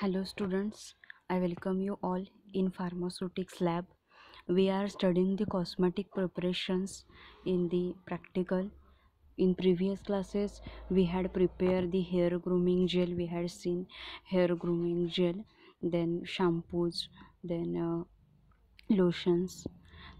Hello students, I welcome you all in pharmaceutics lab. We are studying the cosmetic preparations in the practical. In previous classes, we had prepared the hair grooming gel. We had seen hair grooming gel, then shampoos, then uh, lotions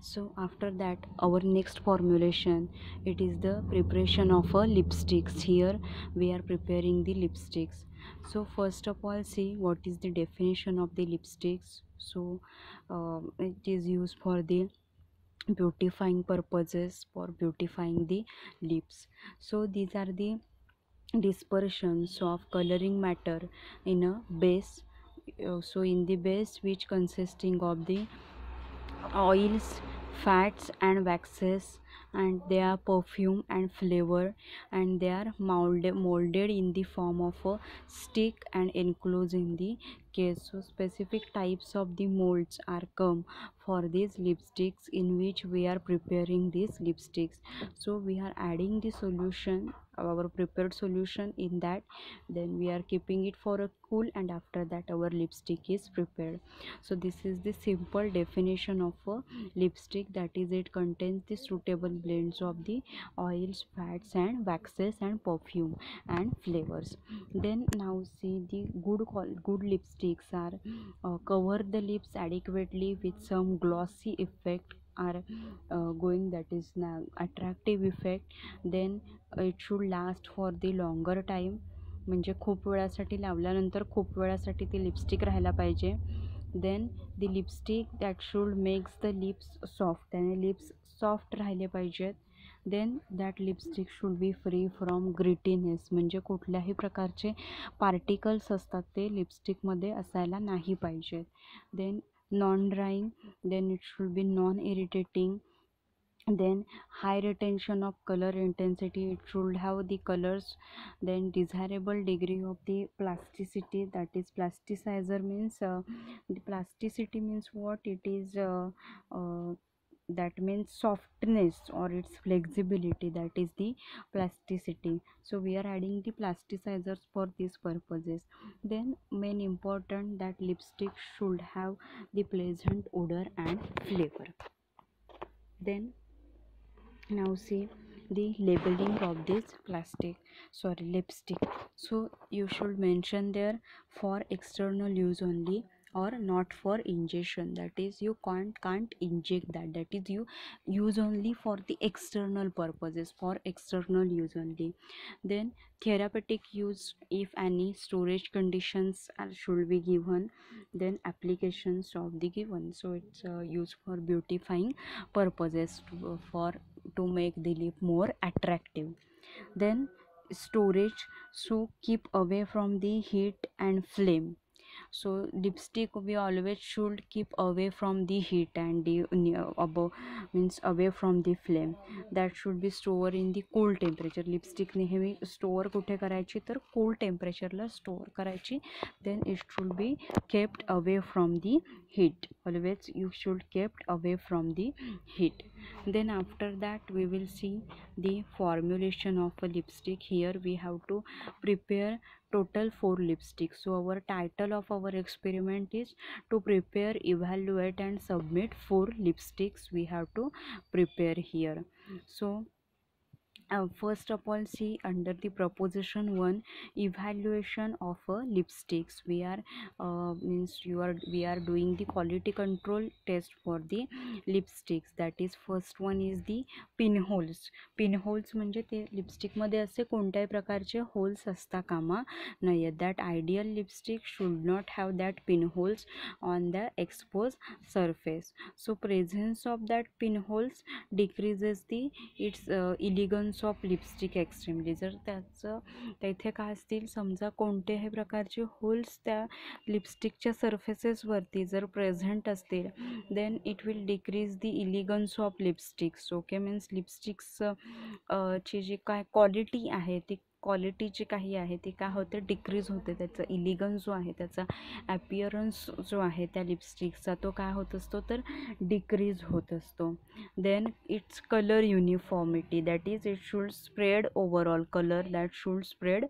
so after that our next formulation it is the preparation of a lipsticks here we are preparing the lipsticks so first of all see what is the definition of the lipsticks. So uh, it is used for the beautifying purposes for beautifying the lips. So these are the dispersions of coloring matter in a base. Uh, so in the base which consisting of the oils fats and waxes and they are perfume and flavor and they are molded molded in the form of a stick and enclosed in the case. So specific types of the molds are come for these lipsticks in which we are preparing these lipsticks. So we are adding the solution our prepared solution in that then we are keeping it for a cool and after that our lipstick is prepared. So this is the simple definition of a lipstick. That is it contains the suitable blends of the oils fats and waxes and perfume and flavors. Then now see the good good lipsticks are uh, cover the lips adequately with some glossy effect are uh, going that is now attractive effect then it should last for the longer time म्हणजे खूप वेळासाठी लावल्यानंतर खूप वेळासाठी ती lipstick राहायला पाहिजे. Then the lipstick that should makes the lips soft त्याने लिप्स सॉफ्ट राहिले पाहिजेत. Then that lipstick should be free from grittiness म्हणजे कुठल्याही प्रकारचे पार्टिकल्स असतात ते लिपस्टिकमध्ये असायला नाही पाहिजेत. Then non-drying then it should be non-irritating. Then high retention of color intensity it should have the colors. Then desirable degree of the plasticity that is plasticizer means uh, the plasticity means what? It is uh, uh, that means softness or its flexibility that is the plasticity. So we are adding the plasticizers for these purposes. Then main important that lipstick should have the pleasant odor and flavor. Then now see the labeling of this plastic sorry lipstick. So you should mention there for external use only or not for ingestion. That is you can't can't inject that. That is you use only for the external purposes for external use only. Then therapeutic use if any storage conditions are, should be given. Then applications of the given. So it's uh, used for beautifying purposes to, uh, for to make the lip more attractive. Then storage. So keep away from the heat and flame so lipstick we always should keep away from the heat and the above means away from the flame that should be stored in the cool temperature lipstick नेहमी store कुठे करायची तर cool टेम्परेचरला store करायची then it should be kept away from the heat always you should kept away from the heat then after that we will see the formulation of a lipstick here we have to prepare total four lipsticks. So our title of our experiment is to prepare evaluate and submit four lipsticks. We have to prepare here. So uh, first of all see under the proposition one evaluation of a lipsticks we are uh, means you are we are doing the quality control test for the lipsticks that is first one is the pinholes pinholes म्हणजे ते लिपस्टिकमध्ये असे कोणत्याही प्रकारचे holes असता कामा नाही that ideal lipstick should not have that pinholes on the expose surface so presence of that pinholes decreases the its uh, elegance of lipstick extremely जर त्याचं तेथे काय असतील समजा कोणत्याही प्रकारचे होल्स त्या लिपस्टिकच्या सर्फेसेसवरती जर प्रेझेंट असतील then it will decrease the elegance of lipsticks okay means lipsticks ची जी काय क्वालिटी आहे ती क्वालिटी जी काही आहे ती काय होते? डिक्रीज होते. त्याचा इलिगन्स जो आहे त्याचा ॲपिअरन्स जो आहे त्या लिपस्टिकचा तो काय होत असतो? तर डिक्रीज होत असतो. Then its colour uniformity that is it should spread overall colour that should spread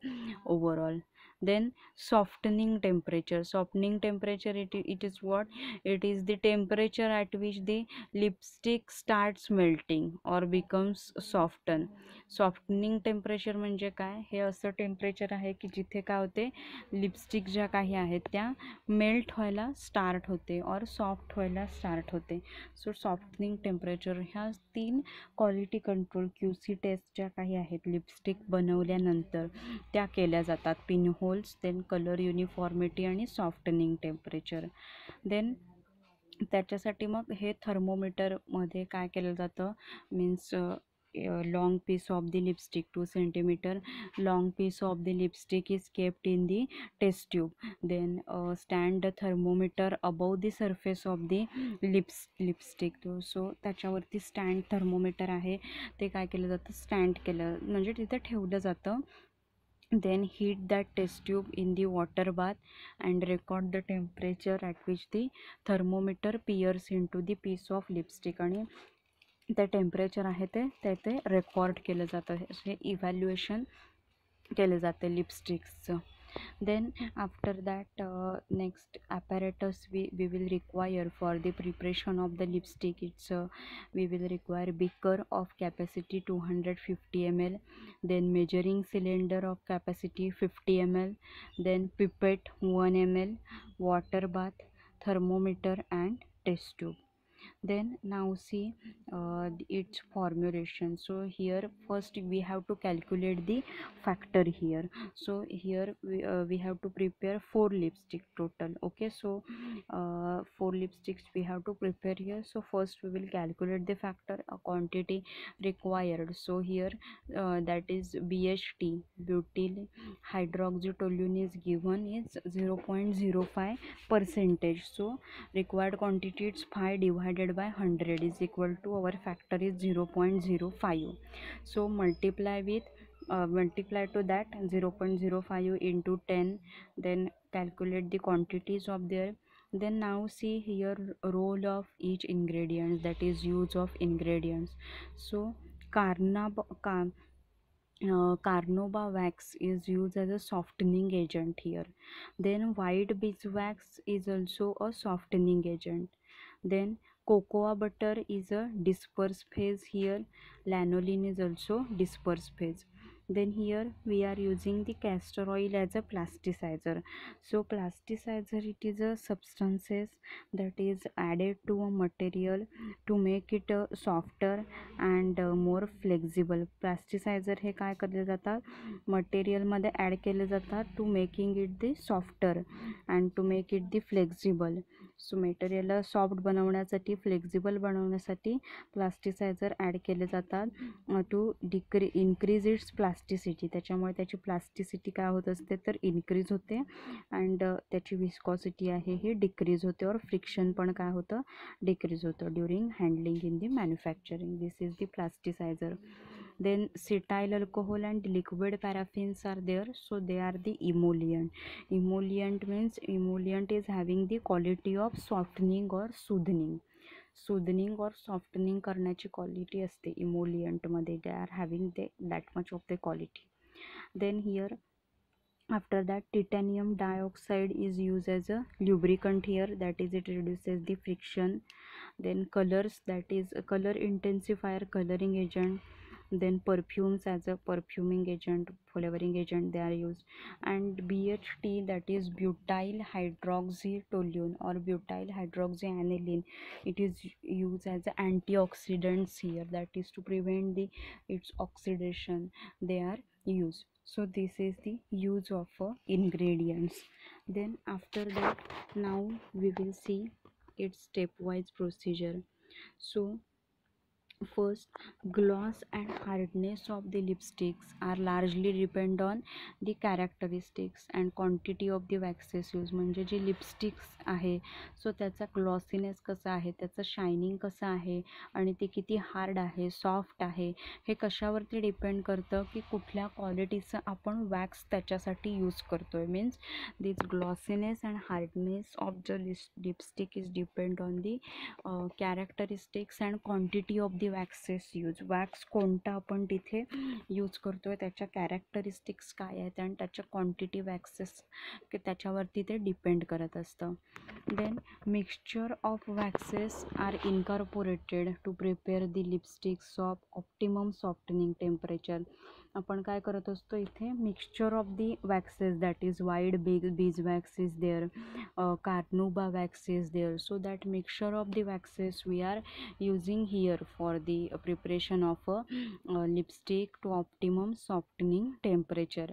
overall then softening temperature. Softening temperature it, it is what? It is the temperature at which the lipstick starts melting or becomes soften. Softening temperature म्हणजे काय? हे असं temperature आहे की जिथे काय होते? Lipstick ज्या काही आहेत त्या मेल्ट व्हायला स्टार्ट होते और सॉफ्ट व्हायला स्टार्ट होते. सो सॉफ्टनिंग टेम्परेचर ह्या तीन quality control Q C test ज्या काही आहेत लिपस्टिक बनवल्यानंतर त्या केल्या जातात. Pin holes then colour uniformity आणि सॉफ्टनिंग टेम्परेचर देन त्याच्यासाठी मग हे थर्मोमीटरमध्ये काय केलं जातं? Means long piece of the lipstick two centimetre long piece of the lipstick is kept in the test tube then stand thermometer above the surface of the lips lipstick तो so त्याच्यावरती stand thermometer आहे. ते काय केलं जातं? Stand केलं. म्हणजे तिथे ठेवलं जातं. Then heat that test tube in the water bath and record the temperature at which the thermometer peers into the piece of lipstick आणि ते टेम्परेचर आहे ते ते रेकॉर्ड केलं जातं असे इव्हॅल्युएशन केलं जाते लिपस्टिक्सचं then after that uh, next apparatus we, we will require for the preparation of the lipstick. It's uh, we will require beaker of capacity 250 ml then measuring cylinder of capacity 50 ml then pipette 1 ml water bath thermometer and test tube then now see uh, its formulation. So here first we have to calculate the factor here. So here we, uh, we have to prepare four lipstick total. Okay so uh, four lipsticks we have to prepare here. So first we will calculate the factor a quantity required. So here uh, that is bht butyl hydroxytoluene is given is 0.05 percentage. So required quantity is 5 divided divided by 100 is equal to our factor is 0.05 so multiply with uh, multiply to that 0.05 into 10 then calculate the quantities of there. Then now see here role of each ingredients that is use of ingredients. So carnab car uh, carnauba wax is used as a softening agent here. Then white beeswax is also a softening agent. Then cocoa butter is a disperse phase here lanolin is also disperse phase then here we are using the castor oil as a plasticizer so plasticizer it is a substances that is added to a material to make it softer and more flexible plasticizer हे काय केले जातात? मटेरियलमध्ये add केले जातात to making it the softer and to make it the flexible so मटेरियलला soft बनवण्यासाठी flexible बनवण्यासाठी plasticiser add केले जातात. To decrease increase its plasticity. त्याच्यामुळे त्याची प्लास्टिसिटी काय होत असते तर इन्क्रीज होते. अँड त्याची विस्कॉसिटी आहे ही डिक्रीज होते और फ्रिक्शन पण काय होतं? डिक्रीज होतं during handling in the manufacturing. This is the plasticizer. then cetyl alcohol and liquid paraffins are there so they are the emollient emollient means emollient is having the quality of softening or soothing soothing or softening करण्याची quality असते इमोलियंटमध्ये they are having they that much of the quality then here after that titanium dioxide is used as a lubricant here that is it reduces the friction then colors that is a color intensifier coloring agent then perfumes as a perfuming agent flavoring agent they are used. And bht that is butyl hydroxytoluene or butyl hydroxyaniline. It is used as antioxidants here that is to prevent the its oxidation. They are used. So this is the use of uh, ingredients. Then after that now we will see its stepwise procedure. So first gloss and hardness of the lipsticks are largely depend on the characteristics and quantity of the waxes used. म्हणजे जे lipsticks आहे so त्याचा glossiness कसा आहे त्याचं shining कसं आहे आणि ते किती हार्ड आहे सॉफ्ट आहे हे कशावरती डिपेंड करतं की कुठल्या क्वालिटीचं आपण वॅक्स त्याच्यासाठी यूज करतो आहे means this glossiness and hardness of the lips lipstick is depend on the characteristics and quantity of the waxes use wax कोणता आपण तिथे यूज करतो आहे त्याच्या कॅरेक्टरिस्टिक्स काय आहेत आणि त्याच्या क्वांटिटी वॅक्सेस त्याच्यावरती ते डिपेंड करत असतं. Then mixture of waxes are incorporated to prepare the lipsticks of optimum softening temperature आपण काय करत असतो इथे? Mixture of the waxes that is white big bees wax is there carnauba wax is there so that mixture of the waxes we are using here for the preparation of a uh, lipstick to optimum softening temperature.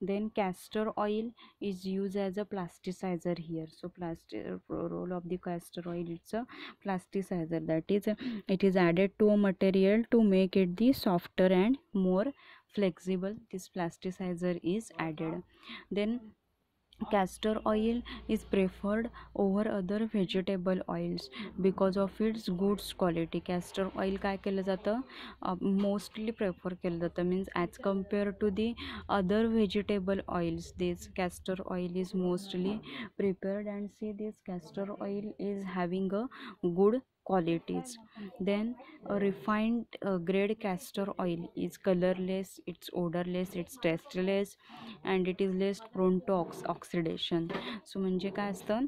Then castor oil is used as a plasticizer here. So plastic role of the castor oil it's a plasticizer. That is it is added to a material to make it the softer and more flexible. This plasticizer is added. Then castor oil is preferred over other vegetable oils because of its goods quality. Castor oil काय केलं जातं? Mostly prefer केलं जातं. Means as compare to the other vegetable oils this castor oil is mostly prepared and see this castor oil is having a good qualities. Then a refined uh, grade castor oil is colorless it's odorless it's tasteless and it is less prone to ox oxidation. So म्हणजे काय असतं?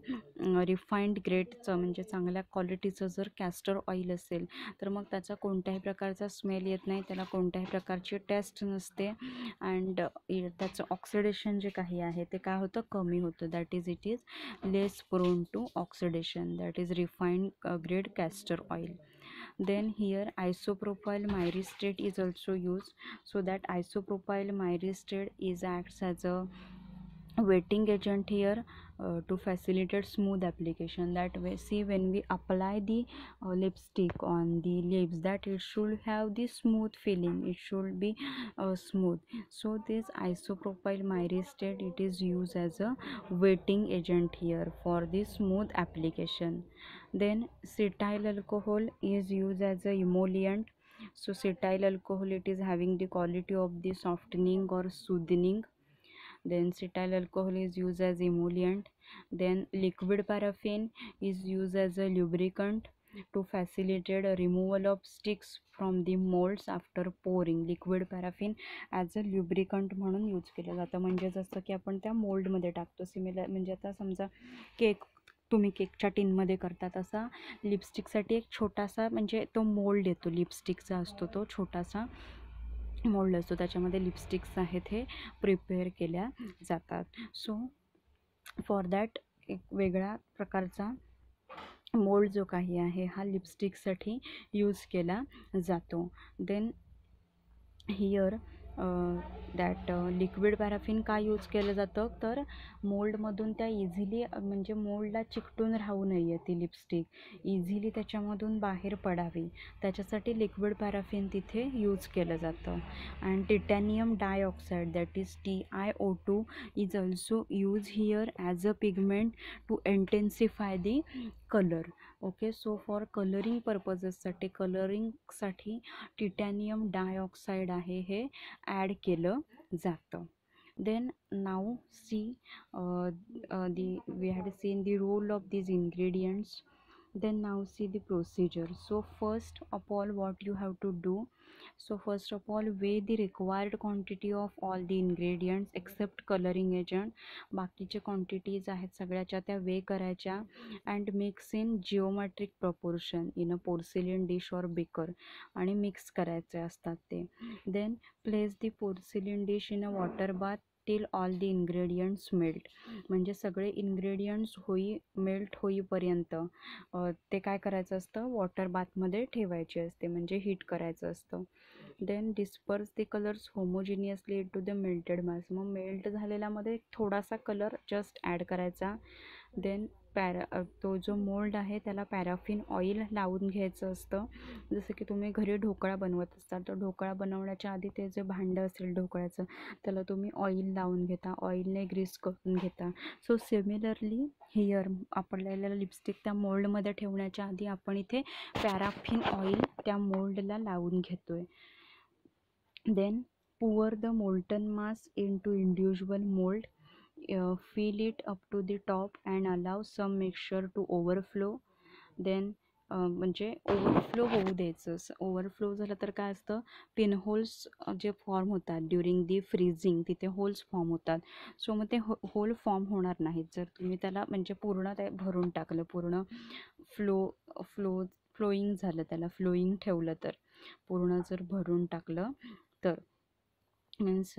Refined ग्रेडचं म्हणजे चांगल्या क्वालिटीचं जर castor oil असेल तर मग त्याचा कोणत्याही प्रकारचा स्मेल येत नाही त्याला कोणत्याही प्रकारची टेस्ट नसते. अँड त्याचं ऑक्सिडेशन जे काही आहे ते काय होतं? कमी होतं. That is it is less prone to oxidation that is refined grade कॅ castor oil. Then here isopropyl myristate is also used. So that isopropyl myristate is acts as a wetting agent here uh, to facilitate smooth application. That way see when we apply the uh, lipstick on the lips that it should have the smooth feeling. It should be uh, smooth. So this isopropyl myristate it is used as a wetting agent here for the smooth application. Then cetyl alcohol is used as a emollient. So cetyl alcohol it is having the quality of the softening or soothing then cetyl alcohol is used as emollient then liquid paraffin is used as a lubricant to facilitate a removal of sticks from the molds after pouring liquid paraffin as a lubricant म्हणून use केलं जातं म्हणजे जसं की आपण त्या मोल्डमध्ये टाकतो similar म्हणजे आता समजा केक तुम्ही केकच्या टिनमध्ये करता तसा लिपस्टिकसाठी एक छोटासा म्हणजे तो मोल्ड येतो लिपस्टिकचा असतो तो छोटासा मोल्ड असतो. त्याच्यामध्ये लिपस्टिक्स आहेत हे प्रिपेअर केल्या जातात. सो फॉर दॅट एक वेगळा प्रकारचा मोल्ड जो काही आहे हा लिपस्टिकसाठी यूज केला जातो. Then here that liquid paraffin का यूज केलं जातं. तर मोल्डमधून त्या इझिली म्हणजे मोल्डला चिकटून राहू नये ती लिपस्टिक इझिली त्याच्यामधून बाहेर पडावी. त्याच्यासाठी लिक्विड पॅराफिन तिथे यूज केलं जातं. And titanium dioxide that is T I O two is also use here as a pigment to intensify the colour okay so for colouring पर्पजेससाठी कलरिंगसाठी टिटॅनियम डायऑक्साईड आहे हे ॲड केलं जातं then now see uh, uh, the we had seen the role of these ingredients then now see the procedure so first of all what you have to do so first of all weigh the required quantity of all the ingredients except colouring agent बाकीचे quantities आहेत सगळ्याच्या त्या weigh करायच्या and mix in geometric proportion in a porcelain dish or beaker आणि mix करायचे असतात ते. Then place the porcelain dish in a water bath till all the ingredients melt म्हणजे सगळे इन्ग्रेडियंट्स होई मेल्ट होईपर्यंत ते काय करायचं असतं? वॉटर बाथमध्ये ठेवायचे असते म्हणजे हीट करायचं असतं. Then disperse the colours homogeneously to the melted mass मग मेल्ट झालेल्यामध्ये थोडासा कलर जस्ट ॲड करायचा. देन पॅरा तो जो मोल्ड आहे त्याला पॅराफिन ऑइल लावून घ्यायचं असतं. जसं की तुम्ही घरी ढोकळा बनवत असताल तर ढोकळा बनवण्याच्या आधी ते जे भांडं असेल ढोकळ्याचं त्याला तुम्ही ऑइल लावून घेता. ऑइलने ग्रीस करून घेता. सो सिमिलरली हिअर आपल्याला लिपस्टिक त्या मोल्डमध्ये ठेवण्याच्या आधी आपण इथे पॅराफिन ऑइल त्या मोल्डला लावून घेतो आहे then pour the molten mass into individual mould uh, fill it up to the top and allow some mixture to overflow. Then uh, म्हणजे ओव्हरफ्लो होऊ द्यायचं. ओव्हरफ्लो झालं तर काय असतं? पिनहोल्स uh, जे फॉर्म होतात ड्युरिंग दी फ्रीजिंग तिथे होल्स फॉर्म होतात. सो मग ते हो होल फॉर्म होणार नाहीत. जर तुम्ही त्याला म्हणजे पूर्ण ते भरून टाकलं पूर्ण फ्लो फ्लो फ्लोईंग झालं त्याला फ्लोईंग ठेवलं तर पूर्ण जर भरून टाकलं तर मीन्स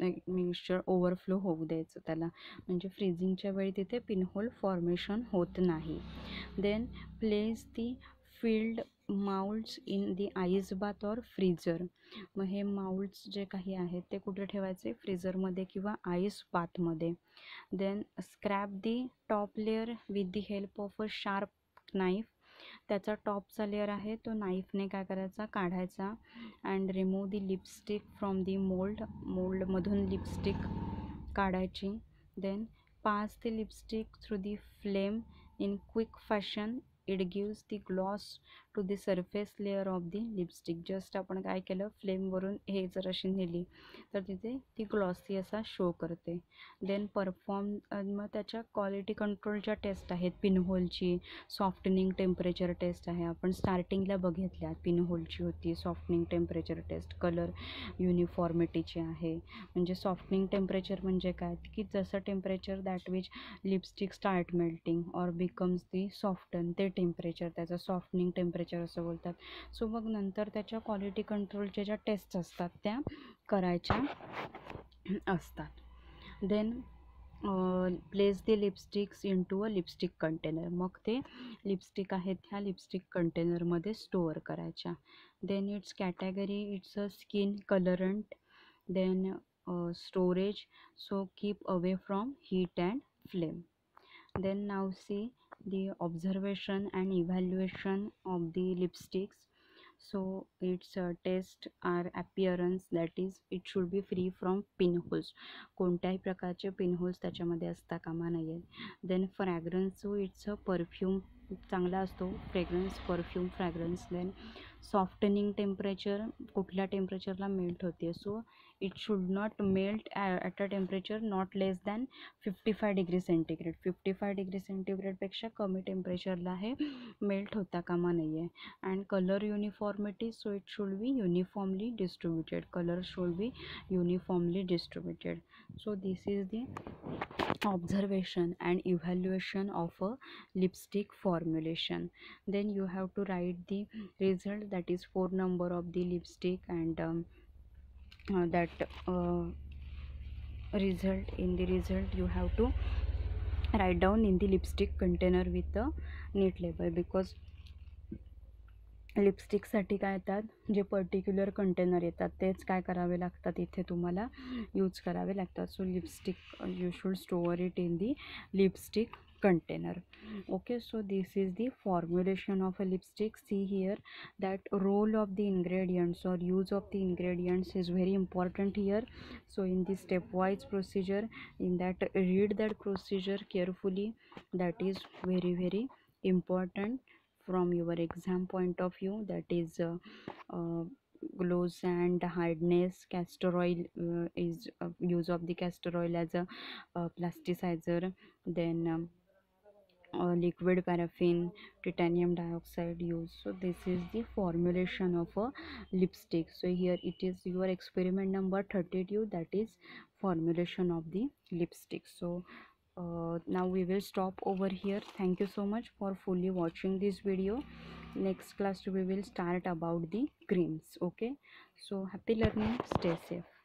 मिक्सचर ओव्हरफ्लो होऊ द्यायचं त्याला. म्हणजे फ्रीजिंगच्या वेळी तिथे पिनहोल फॉर्मेशन होत नाही. Then place the filled moulds in the ice bath or freezer मग हे माउल्ड्स जे काही आहेत ते कुठे ठेवायचे? फ्रीजरमध्ये किंवा ice बाथमध्ये then scrape the top layer with the help of a sharp knife त्याचा टॉपचा लेअर आहे. तो नाईफने काय करायचा? काढायचा and remove the lipstick from the mould मोल्डमधून lipstick काढायची. Then pass the lipstick through the flame in quick fashion it gives the gloss to the surface layer of the lipstick just आपण काय केलं? फ्लेमवरून हे जर अशी नेली तर तिथे ती ग्लॉसी असा शो करते. देन परफॉर्म मग त्याच्या क्वालिटी कंट्रोलच्या टेस्ट आहेत पिनहोलची सॉफ्टनिंग टेम्परेचर टेस्ट आहे. आपण स्टार्टिंगला बघितल्या पिनहोलची होती सॉफ्टनिंग टेम्परेचर टेस्ट कलर युनिफॉर्मिटीची आहे. म्हणजे सॉफ्टनिंग टेम्परेचर म्हणजे काय? की जसं temperature that which lipstick start melting or becomes the soften ते टेम्परेचर त्याचं सॉफ्टनिंग टेम्परेचर असं बोलतात. सो मग नंतर त्याच्या क्वालिटी कंट्रोलच्या ज्या टेस्ट असतात त्या करायच्या असतात. Then place the lipsticks into a lipstick container मग ते लिपस्टिक आहेत ह्या लिपस्टिक कंटेनरमध्ये स्टोअर करायच्या. Then it's category it's a skin colourant then storage so keep away from heat and flame then now see the observation and evaluation of the lipsticks. So its uh, test or appearance that is it should be free from pinholes. कोणत्याही प्रकारचे pinholes त्याच्यामध्ये असता कामा नाही आहेत then fragrance so it's a perfume चांगला असतो fragrance perfume fragrance then softening temperature कुठल्या टेम्परेचरला मेल्ट होते? So it should not melt at a temperature not less than fifty five degree centigrade fifty five degree सेंटीग्रेडपेक्षा कमी टेम्परेचरला हे melt होता कामा नाही आहे and colour uniformity so it should be uniformly distributed colour should be uniformly distributed so this is the observation and evaluation of a lipstick formulation then you have to write the result that is four number of the lipstick and um, uh, that uh, result in the result you have to write down in the lipstick container with a neat label because लिपस्टिकसाठी काय येतात जे particular container येतात तेच काय करावे लागतात इथे तुम्हाला यूज करावे लागतात so lipstick you should store it in the lipstick container. Okay so this is the formulation of a lipstick. See here that role of the ingredients or use of the ingredients is very important here. So in this stepwise procedure in that read that procedure carefully that is very very important from your exam point of view. That is uh, uh, glows and hardness castor oil uh, is uh, use of the castor oil as a uh, plasticizer. Then um, uh, liquid paraffin titanium dioxide used so this is the formulation of a lipstick. So here it is your experiment number 32 that is formulation of the lipstick. So uh, now we will stop over here. Thank you so much for fully watching this video. Next class we will start about the creams okay? So happy learning. Stay safe